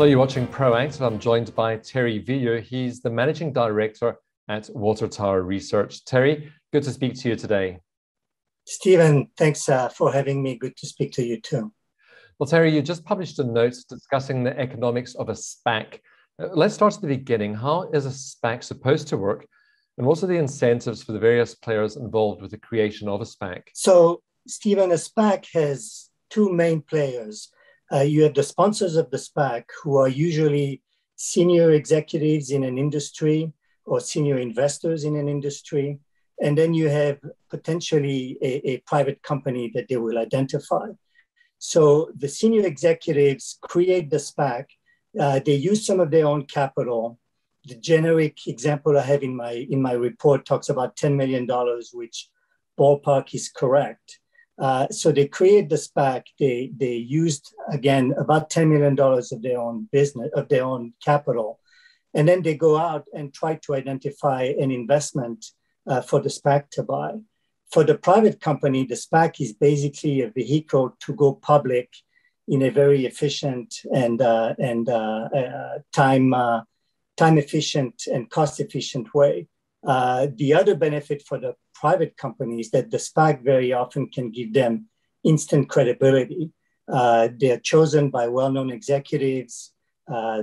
Hello, you're watching Proactive. I'm joined by Thierry Wuilloud. He's the managing director at Water Tower Research. Thierry, good to speak to you today. Stephen, thanks uh, for having me. Good to speak to you too. Well, Thierry, you just published a note discussing the economics of a SPAC. Uh, let's start at the beginning. How is a SPAC supposed to work? And what are the incentives for the various players involved with the creation of a SPAC? So, Stephen, a SPAC has two main players. Uh, you have the sponsors of the SPAC, who are usually senior executives in an industry or senior investors in an industry. And then you have potentially a, a private company that they will identify. So the senior executives create the SPAC. Uh, they use some of their own capital. The generic example I have in my in my report talks about $10 million, which ballpark is correct. Uh, so they create the SPAC. They they used again about $10 million of their own business of their own capital. And then they go out and try to identify an investment uh, for the SPAC to buy for the private company, the SPAC is basically a vehicle to go public in a very efficient and uh, and uh, uh, time uh, time efficient and cost efficient way. The other benefit for the private companies that the SPAC very often can give them instant credibility. Uh, they are chosen by well-known executives.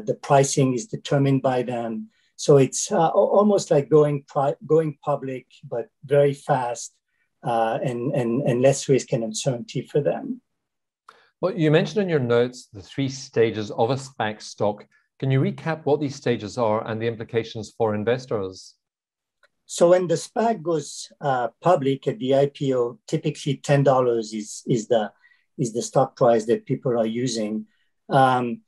the pricing is determined by them. So it's almost like going pri- going public, but very fast uh, and, and, and less risk and uncertainty for them. Well, you mentioned in your notes the three stages of a SPAC stock. Can you recap what these stages are and the implications for investors? So when the SPAC goes uh, public at the IPO, typically ten dollars is is the is the stock price that people are using, um,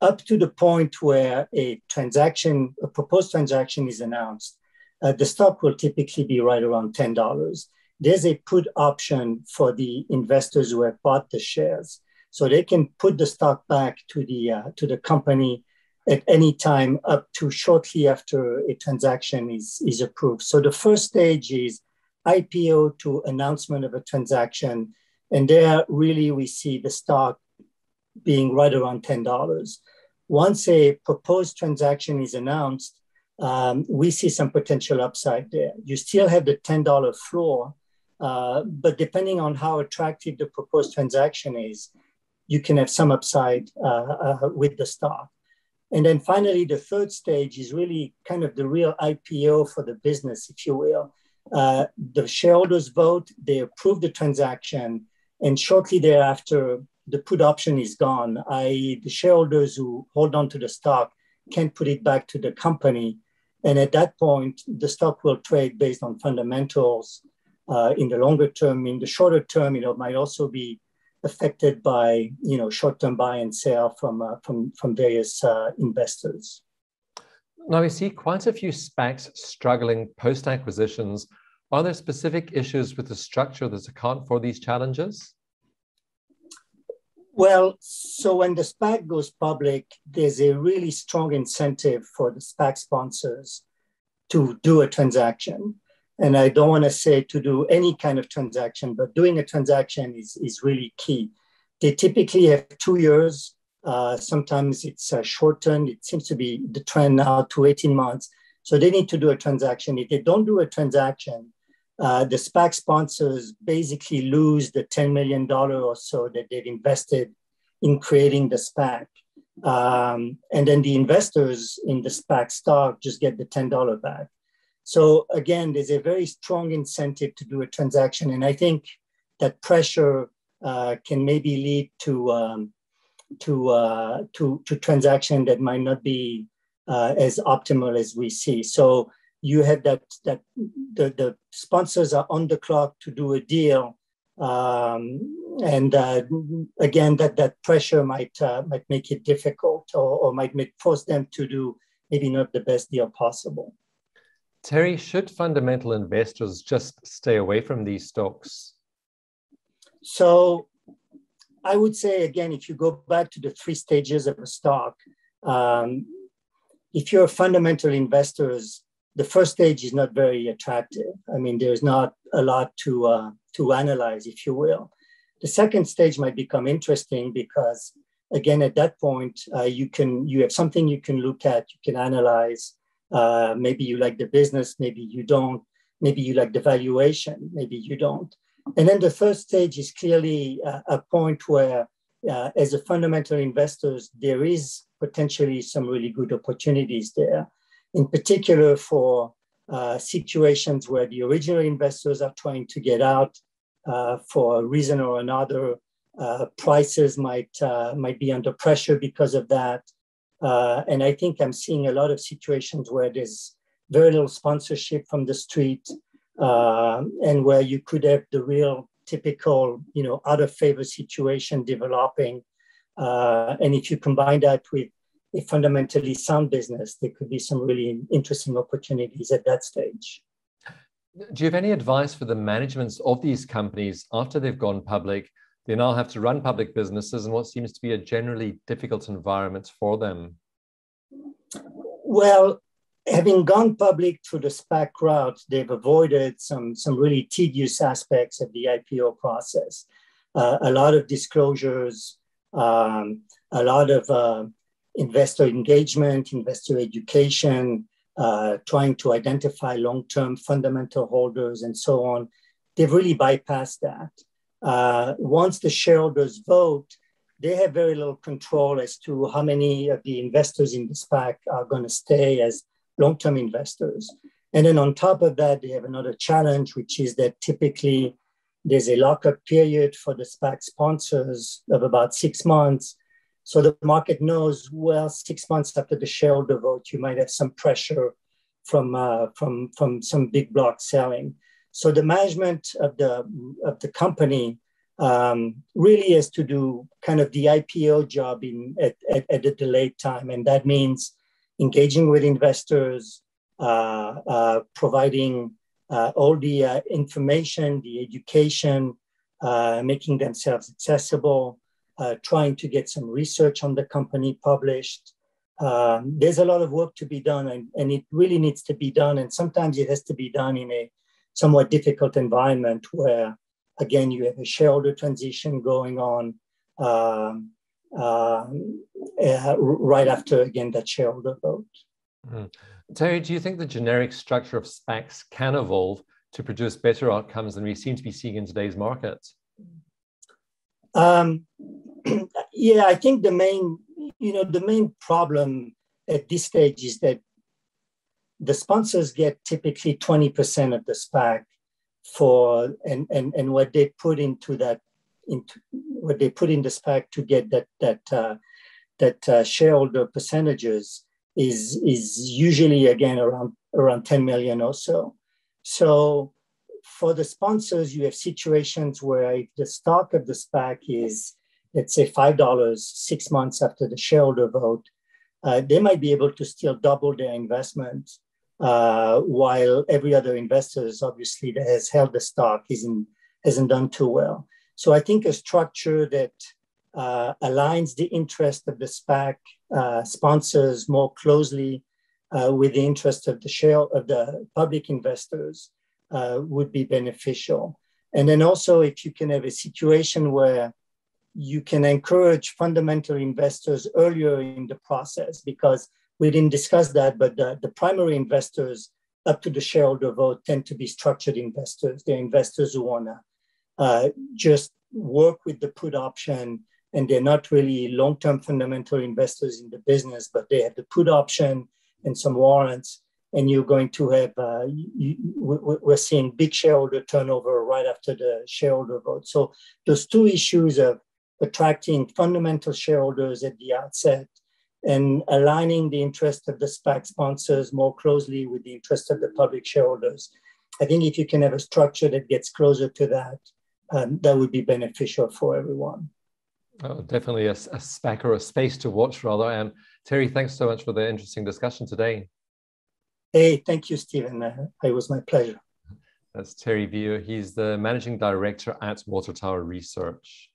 up to the point where a transaction, a proposed transaction, is announced. Uh, the stock will typically be right around ten dollars there's a put option for the investors who have bought the shares. So they can put the stock back to the, uh, to the company at any time up to shortly after a transaction is, is approved. So the first stage is IPO to announcement of a transaction. And there really we see the stock being right around $10. Once a proposed transaction is announced, um, we see some potential upside there. You still have the $10 floor, uh, but depending on how attractive the proposed transaction is, you can have some upside uh, uh, with the stock. And then finally, the third stage is really kind of the real IPO for the business, if you will. Uh, the shareholders vote, they approve the transaction, and shortly thereafter, the put option is gone, i.e., the shareholders who hold on to the stock can't put it back to the company. And at that point, the stock will trade based on fundamentals uh, in the longer term. In the shorter term, you know, might also be affected by you know short-term buy and sell from uh, from from various uh, investors. Now we see quite a few SPACs struggling post acquisitions. Are there specific issues with the structure that account for these challenges? Well, so when the SPAC goes public, there's a really strong incentive for the SPAC sponsors to do a transaction and I don't want to say to do any kind of transaction, but doing a transaction is, is really key. They typically have two years. Uh, sometimes it's a short term. It seems to be the trend now to 18 months. So they need to do a transaction. If they don't do a transaction, uh, the SPAC sponsors basically lose the $10 million or so that they've invested in creating the SPAC. Um, and then the investors in the SPAC stock just get the $10 back. So again, there's a very strong incentive to do a transaction, and I think that pressure uh, can maybe lead to um, to, uh, to to transaction that might not be uh, as optimal as we see. So you have that that the, the sponsors are on the clock to do a deal, um, and uh, again that that pressure might uh, might make it difficult or, or might make, force them to do maybe not the best deal possible. Thierry, should fundamental investors just stay away from these stocks? So I would say, again, if you go back to the three stages of a stock, um, if you're fundamental investors, the first stage is not very attractive. I mean, there's not a lot to, uh, to analyze, if you will. The second stage might become interesting because again, at that point, uh, you can you have something you can look at, you can analyze. Uh, maybe you like the business, maybe you don't. Maybe you like the valuation, maybe you don't. And then the first stage is clearly a, a point where, uh, as a fundamental investors, there is potentially some really good opportunities there. In particular, for uh, situations where the original investors are trying to get out uh, for a reason or another. Uh, prices might uh, might be under pressure because of that, uh, and I think I'm seeing a lot of situations where there's very little sponsorship from the street, and where you could have the real typical, you know, out of favor situation developing. and if you combine that with a fundamentally sound business, there could be some really interesting opportunities at that stage. Do you have any advice for the managements of these companies after they've gone public? They now have to run public businesses in what seems to be a generally difficult environment for them. Well, having gone public through the SPAC route, they've avoided some, some really tedious aspects of the IPO process. Uh, a lot of disclosures, um, a lot of uh, investor engagement, investor education, uh, trying to identify long term fundamental holders, and so on. They've really bypassed that. Uh, once the shareholders vote, they have very little control as to how many of the investors in the SPAC are going to stay as long term investors. And then on top of that, they have another challenge, which is that typically there's a lockup period for the SPAC sponsors of about six months so the market knows, well, six months after the shareholder vote, you might have some pressure from, uh, from, from some big block selling. So the management of the, of the company um, really is to do kind of the IPO job in, at, at, at a delayed time. And that means engaging with investors, uh, uh, providing uh, all the uh, information, the education, uh, making themselves accessible, uh, trying to get some research on the company published. Um, there's a lot of work to be done, and, and it really needs to be done. And sometimes it has to be done in a somewhat difficult environment where, again, you have a shareholder transition going on um, uh, uh, right after, again, that shareholder vote. Mm. Thierry, do you think the generic structure of SPACs can evolve to produce better outcomes than we seem to be seeing in today's markets? Um, yeah, I think the main, you know, the main problem at this stage is that the sponsors get typically 20% of the SPAC for and and and what they put into that into what they put in the SPAC to get that that uh, that uh, shareholder percentages is is usually again around around 10 million or so. So for the sponsors, you have situations where if the stock of the SPAC is let's say $5 six months after the shareholder vote, uh, they might be able to still double their investment uh, while every other investor obviously that has held the stock isn't, hasn't done too well. So I think a structure that uh, aligns the interest of the SPAC uh, sponsors more closely uh, with the interest of the share of the public investors uh, would be beneficial. And then also if you can have a situation where you can encourage fundamental investors earlier in the process because we didn't discuss that, but the, the primary investors up to the shareholder vote tend to be structured investors. They're investors who want to uh, just work with the put option, and they're not really long term fundamental investors in the business, but they have the put option and some warrants. And you're going to have, uh, you, we're seeing big shareholder turnover right after the shareholder vote. So, those two issues of attracting fundamental shareholders at the outset and aligning the interest of the SPAC sponsors more closely with the interest of the public shareholders. I think if you can have a structure that gets closer to that, um, that would be beneficial for everyone. Oh, definitely a, a SPAC or a space to watch, rather. And Thierry, thanks so much for the interesting discussion today. Hey, thank you, Stephen. Uh, it was my pleasure. That's Thierry Wuilloud. He's the managing director at Water Tower Research.